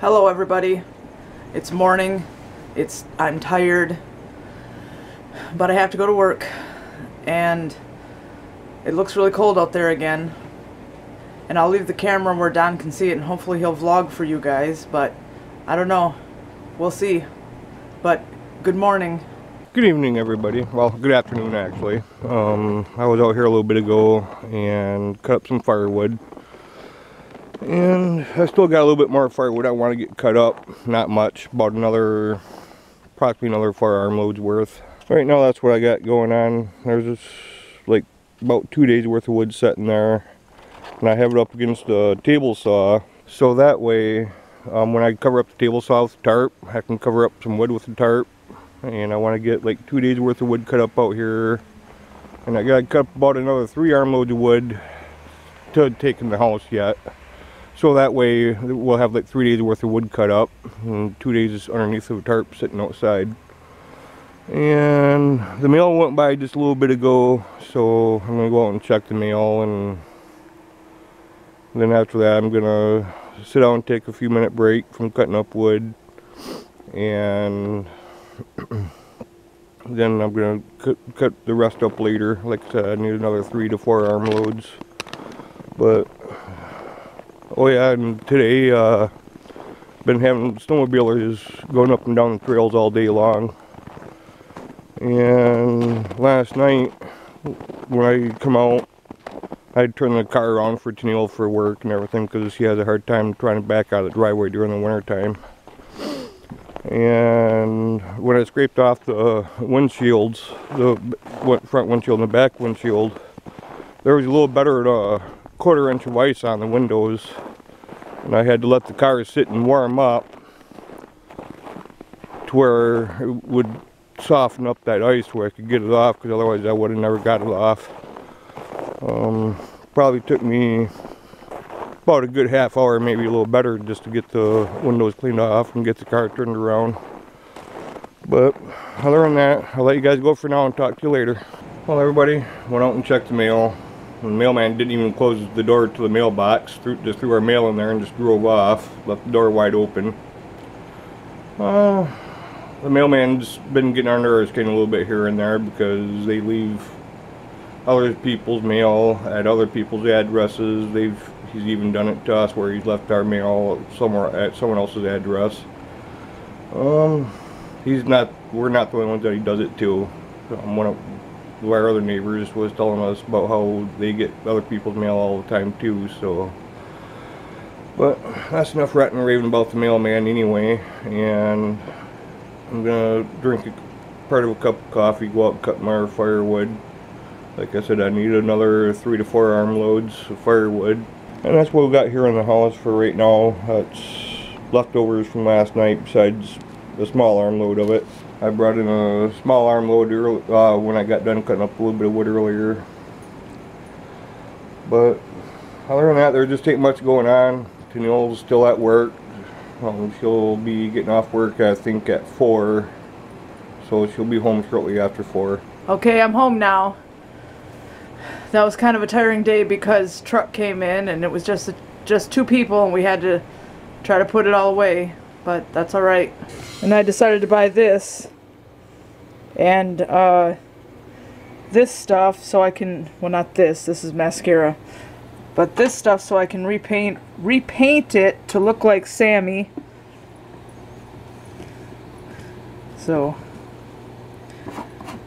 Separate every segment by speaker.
Speaker 1: Hello everybody. It's morning. It's I'm tired. But I have to go to work and it looks really cold out there again. And I'll leave the camera where Don can see it and hopefully he'll vlog for you guys, but I don't know. We'll see. But good morning.
Speaker 2: Good evening, everybody. Well, good afternoon, actually. Um, I was out here a little bit ago and cut up some firewood. And I still got a little bit more firewood I want to get cut up. Not much, about another, probably another four arm loads worth. Right now, that's what I got going on. There's just like about two days worth of wood sitting there. And I have it up against the table saw. So that way, um, when I cover up the table saw with the tarp, I can cover up some wood with the tarp. And I want to get like two days worth of wood cut up out here. And I got to cut up about another three armloads of wood to take in the house yet. So that way we'll have like three days worth of wood cut up and two days underneath of a tarp sitting outside. And the mail went by just a little bit ago, so I'm gonna go out and check the mail and then after that I'm gonna sit down and take a few minute break from cutting up wood and then I'm gonna cut, cut the rest up later. Like I said, I need another three to four arm loads. But Oh yeah, and today, uh, been having snowmobilers going up and down the trails all day long. And last night, when I come out, I'd turn the car around for Tennille for work and everything because he has a hard time trying to back out of the driveway during the winter time. And when I scraped off the windshields, the front windshield and the back windshield, there was a little better uh, quarter inch of ice on the windows and I had to let the car sit and warm up to where it would soften up that ice where I could get it off because otherwise I would have never got it off. Um, probably took me about a good half hour, maybe a little better, just to get the windows cleaned off and get the car turned around. But other than that, I'll let you guys go for now and talk to you later. Well, everybody went out and checked the mail. The mailman didn't even close the door to the mailbox, threw, just threw our mail in there and just drove off, left the door wide open. Uh, the mailman's been getting under our skin a little bit here and there because they leave other people's mail at other people's addresses. They've he's even done it to us where he's left our mail somewhere at someone else's address. Um, he's not. We're not the only ones that he does it to. Um, one of our other neighbors was telling us about how they get other people's mail all the time too, so. But that's enough ratting and raving about the mailman anyway, and I'm gonna drink a part of a cup of coffee, go out and cut my firewood. Like I said, I need another three to four arm loads of firewood. And that's what we've got here in the house for right now. That's leftovers from last night besides the small arm load of it. I brought in a small arm load early, uh, when I got done cutting up a little bit of wood earlier. But other than that, there just ain't much going on. Tennille's still at work. Um, she'll be getting off work, I think, at 4. So she'll be home shortly after 4.
Speaker 1: Okay, I'm home now. That was kind of a tiring day because truck came in and it was just just two people and we had to try to put it all away but that's alright. And I decided to buy this and uh, this stuff so I can, well not this, this is mascara, but this stuff so I can repaint, repaint it to look like Sammy. So,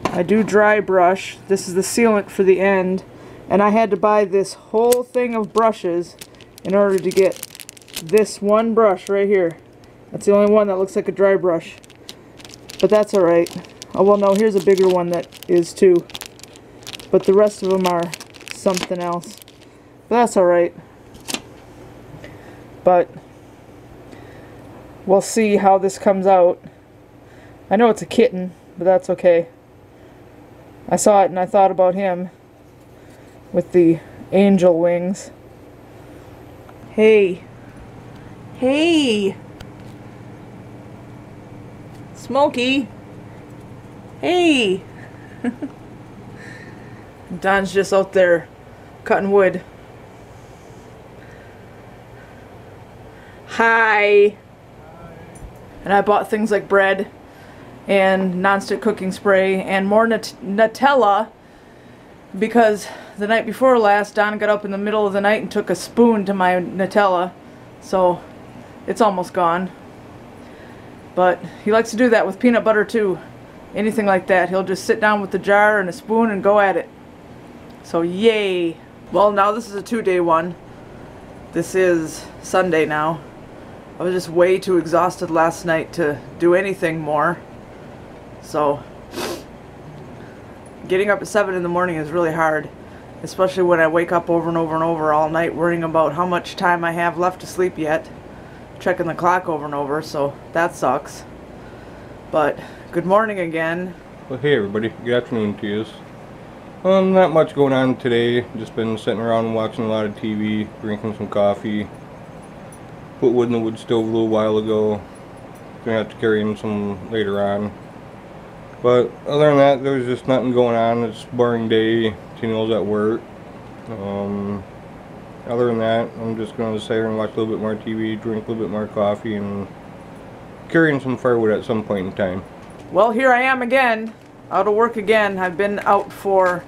Speaker 1: I do dry brush. This is the sealant for the end. And I had to buy this whole thing of brushes in order to get this one brush right here. That's the only one that looks like a dry brush. But that's alright. Oh, well, no, here's a bigger one that is too. But the rest of them are something else. But that's alright. But we'll see how this comes out. I know it's a kitten, but that's okay. I saw it and I thought about him with the angel wings. Hey. Hey. Smokey. Hey. Don's just out there cutting wood. Hi. Hi. And I bought things like bread and nonstick cooking spray and more nut Nutella because the night before last Don got up in the middle of the night and took a spoon to my Nutella. So it's almost gone. But he likes to do that with peanut butter too. Anything like that. He'll just sit down with the jar and a spoon and go at it. So yay. Well now this is a two-day one. This is Sunday now. I was just way too exhausted last night to do anything more. So getting up at 7 in the morning is really hard. Especially when I wake up over and over and over all night worrying about how much time I have left to sleep yet. Checking the clock over and over, so that sucks. But good morning again.
Speaker 2: Well, hey everybody. Good afternoon to you. Um, not much going on today. Just been sitting around watching a lot of TV, drinking some coffee. Put wood in the wood stove a little while ago. Gonna have to carry in some later on. But other than that, there's just nothing going on. It's boring day. Tennille's at work. Um, other than that, I'm just going to sit here and watch a little bit more TV, drink a little bit more coffee, and carrying some firewood at some point in time.
Speaker 1: Well, here I am again, out of work again. I've been out for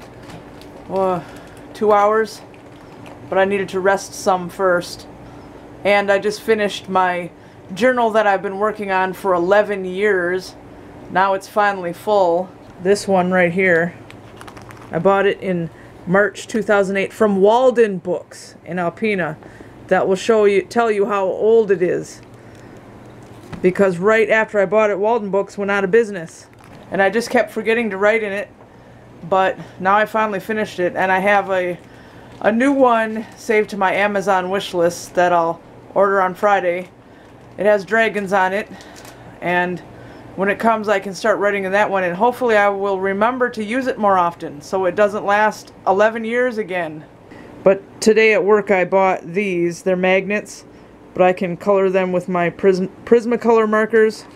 Speaker 1: uh, two hours, but I needed to rest some first. And I just finished my journal that I've been working on for 11 years. Now it's finally full. This one right here, I bought it in March 2008 from Waldenbooks in Alpena. That will show you, tell you how old it is. Because right after I bought it, Waldenbooks went out of business. And I just kept forgetting to write in it. But now I finally finished it. And I have a, a new one saved to my Amazon wish list that I'll order on Friday. It has dragons on it. And when it comes I can start writing in that one and hopefully I will remember to use it more often so it doesn't last 11 years again. But today at work I bought these. They're magnets but I can color them with my Prism Prismacolor markers.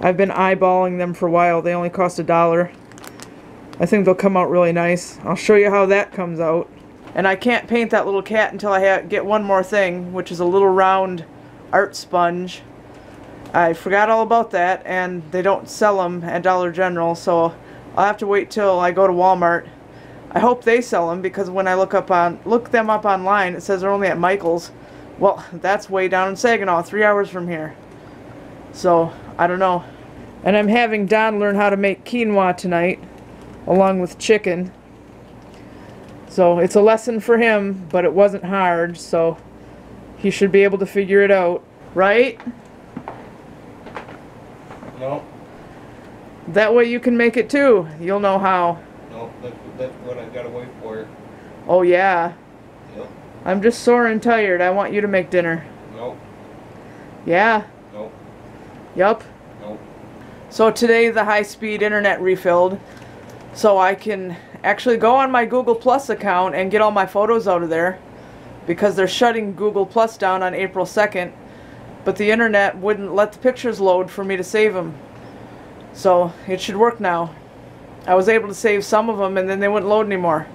Speaker 1: I've been eyeballing them for a while. They only cost a dollar. I think they'll come out really nice. I'll show you how that comes out. And I can't paint that little cat until I get one more thing, which is a little round art sponge. I forgot all about that and they don't sell them at Dollar General so I'll have to wait till I go to Walmart. I hope they sell them because when I look up on look them up online it says they're only at Michael's. Well, that's way down in Saginaw, three hours from here. So, I don't know. And I'm having Don learn how to make quinoa tonight, along with chicken. So, it's a lesson for him, but it wasn't hard, so he should be able to figure it out. Right?
Speaker 2: No.
Speaker 1: That way you can make it too. You'll know how.
Speaker 2: No, that's, that's what I gotta wait for.
Speaker 1: Oh yeah.
Speaker 2: Yep.
Speaker 1: I'm just sore and tired. I want you to make dinner.
Speaker 2: Nope.
Speaker 1: Yeah.
Speaker 2: Nope.
Speaker 1: Yup.
Speaker 2: Nope.
Speaker 1: So today the high-speed internet refilled so I can actually go on my Google Plus account and get all my photos out of there because they're shutting Google Plus down on April 2nd but the internet wouldn't let the pictures load for me to save them. So it should work now. I was able to save some of them and then they wouldn't load anymore.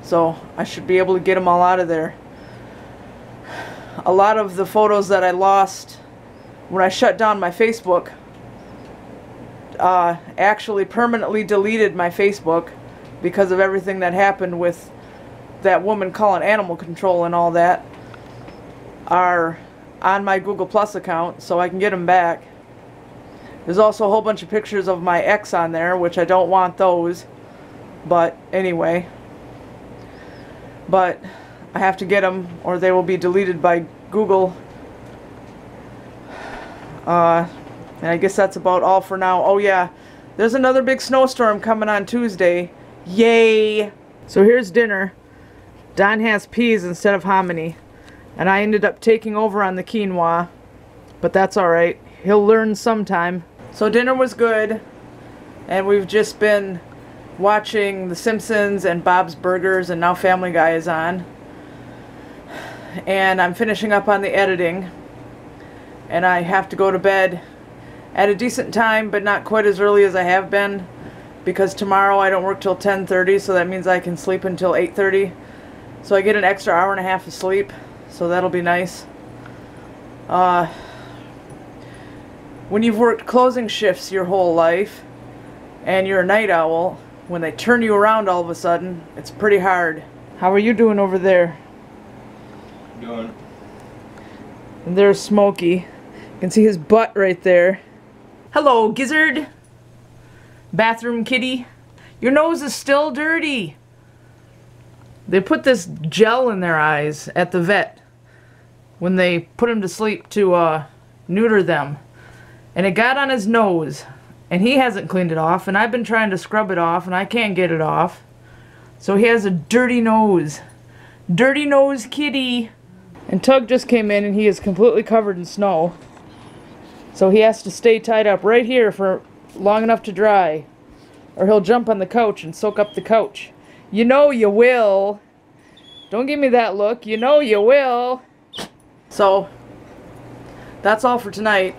Speaker 1: So I should be able to get them all out of there. A lot of the photos that I lost when I shut down my Facebook uh, actually permanently deleted my Facebook because of everything that happened with that woman calling animal control and all that are on my Google Plus account so I can get them back. There's also a whole bunch of pictures of my ex on there, which I don't want those. But anyway. But I have to get them or they will be deleted by Google. Uh, and I guess that's about all for now. Oh yeah, there's another big snowstorm coming on Tuesday. Yay! So here's dinner. Don has peas instead of hominy. And I ended up taking over on the quinoa. But that's alright. He'll learn sometime. So dinner was good. And we've just been watching The Simpsons and Bob's Burgers and now Family Guy is on. And I'm finishing up on the editing. And I have to go to bed at a decent time but not quite as early as I have been because tomorrow I don't work till 10.30 so that means I can sleep until 8.30 so I get an extra hour and a half of sleep so that'll be nice. Uh, when you've worked closing shifts your whole life and you're a night owl, when they turn you around all of a sudden, it's pretty hard. How are you doing over there?
Speaker 2: Doing.
Speaker 1: And there's Smokey. You can see his butt right there. Hello, gizzard. Bathroom kitty. Your nose is still dirty. They put this gel in their eyes at the vet when they put him to sleep to uh, neuter them. And it got on his nose. And he hasn't cleaned it off. And I've been trying to scrub it off and I can't get it off. So he has a dirty nose. Dirty nose kitty. And Tug just came in and he is completely covered in snow. So he has to stay tied up right here for long enough to dry. Or he'll jump on the couch and soak up the couch. You know you will. Don't give me that look. You know you will. So, that's all for tonight.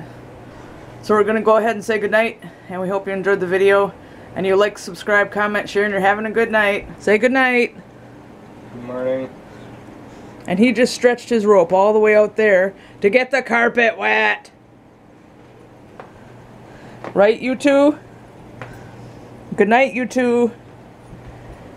Speaker 1: So we're going to go ahead and say goodnight. And we hope you enjoyed the video. And you like, subscribe, comment, share, and you're having a good night. Say goodnight.
Speaker 2: Good morning.
Speaker 1: And he just stretched his rope all the way out there to get the carpet wet. Right, you two? Good night, you two.